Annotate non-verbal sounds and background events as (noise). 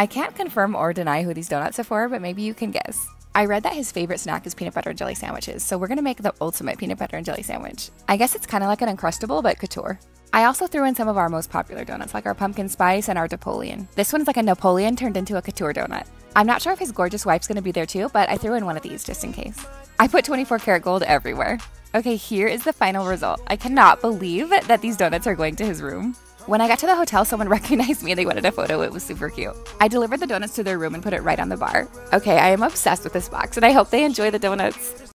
I can't confirm or deny who these donuts are for, but maybe you can guess. I read that his favorite snack is peanut butter and jelly sandwiches, so we're gonna make the ultimate peanut butter and jelly sandwich. I guess it's kind of like an Uncrustable, but couture. I also threw in some of our most popular donuts, like our pumpkin spice and our Napoleon. This one's like a Napoleon turned into a couture donut. I'm not sure if his gorgeous wife's gonna be there too, but I threw in one of these just in case. I put 24 karat gold everywhere. Okay, here is the final result. I cannot believe that these donuts are going to his room. When I got to the hotel, someone (laughs) recognized me and they wanted a photo. It was super cute. I delivered the donuts to their room and put it right on the bar. Okay, I am obsessed with this box and I hope they enjoy the donuts.